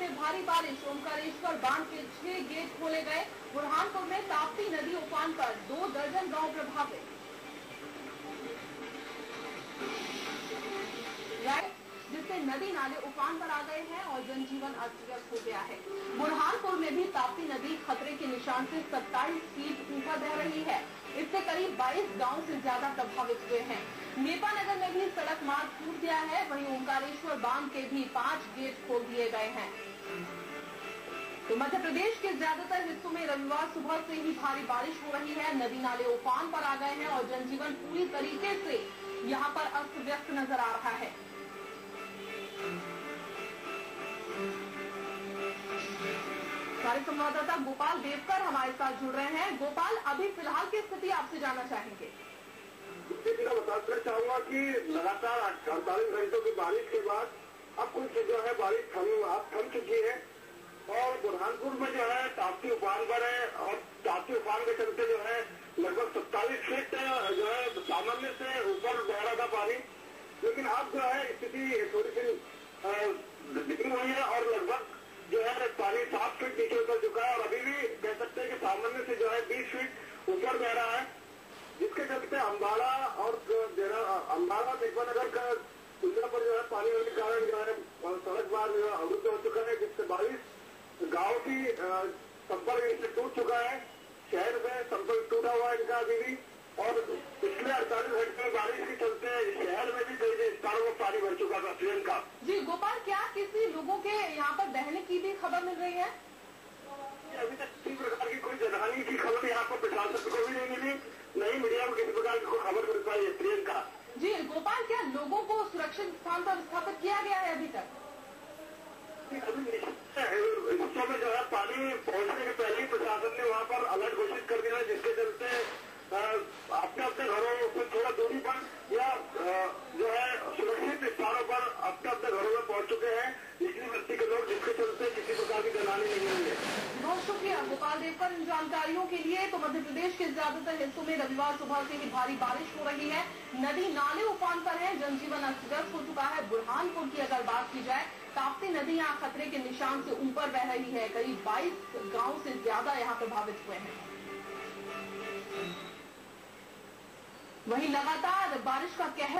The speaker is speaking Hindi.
में भारी बारिश। ओंकारेश्वर बाँध के छह गेट खोले गए। बुरहानपुर में ताप्ती नदी उफान पर दो दर्जन गाँव प्रभावित। जिससे नदी नाले उफान पर आ गए हैं और जनजीवन अस्त व्यस्त हो गया है। बुरहानपुर में भी ताप्ती नदी खतरे के निशान से 27 फीट ऊपर बह रही है। इससे करीब 22 गाँव से ज़्यादा प्रभावित हुए हैं। नेपा नगर में भी सड़क मार्ग टूट गया है। वहीं ओंकारेश्वर बाँध के भी पाँच गेट खोल दिए गए हैं। तो मध्य प्रदेश के ज़्यादातर हिस्सों में रविवार सुबह से ही भारी बारिश हो रही है। नदी नाले उफान पर आ गए हैं और जनजीवन पूरी तरीके से यहाँ पर अस्त व्यस्त नज़र आ रहा है। हमारे संवाददाता गोपाल देवकर हमारे साथ जुड़ रहे हैं। गोपाल, अभी फ़िलहाल की स्थिति आपसे जानना चाहेंगे। मैं बताना चाहूँगा कि लगातार अड़तालीस पर है और ताप्ती उफान के चलते जो है लगभग सत्तालीस फीट जो है सामान्य से ऊपर बह रहा था पानी। लेकिन अब जो है स्थिति थोड़ी सी बिगड़ी हुई है और लगभग जो है पानी सात फीट नीचे उतर चुका है और अभी भी कह सकते हैं कि सामान्य से जो है बीस फीट ऊपर बह रहा है। जिसके चलते अम्बाड़ा और अम्बाड़ा नेपानगर का पुलिया पर जो है पानी होने के कारण जो है सड़क मार्ग अवरुद्ध हो चुका है, जिससे बाईस गाँव की संपर्क इनसे टूट चुका है। शहर में संपर्क टूटा हुआ है इनका अभी भी। और पिछले अड़तालीस घंटे में बारिश के चलते शहर में भी कई स्थानों में पानी भर चुका था ट्रेन का जी गोपाल क्या किसी लोगों के यहाँ पर बहने की भी खबर मिल रही है? अभी तक किसी प्रकार की कोई जनहानि की खबर यहाँ पर प्रशासन को भी नहीं मिली। नहीं मीडिया में किसी प्रकार की कोई खबर मिल पाई है ट्रेन का जी गोपाल क्या लोगों को सुरक्षित स्थान पर स्थापित किया गया है अभी तक अभी हिस्सों में जो है पानी पहुँचने के पहले ही प्रशासन ने वहाँ पर अलर्ट घोषित कर दिया है जिसके चलते अपने अपने घरों से थोड़ा दूरी पर या जो है सुरक्षित स्थानों पर अपने अपने घरों में पहुँच चुके हैं निचली बस्ती के लोग जिसके चलते किसी प्रकार की जनानी नहीं हुई है बहुत गोपाल देवकर इन जानकारियों के लिए तो मध्य प्रदेश के ज़्यादातर हिस्सों में रविवार सुबह से ही भारी बारिश हो रही है। नदी नाले उफान पर है, जनजीवन अस्त हो चुका है। बुरहानपुर की अगर बात की जाए, ताप्ती नदी यहाँ खतरे के निशान से ऊपर बह रही है। करीब 22 गाँव से ज़्यादा यहाँ प्रभावित हुए हैं। वहीं लगातार बारिश का कहर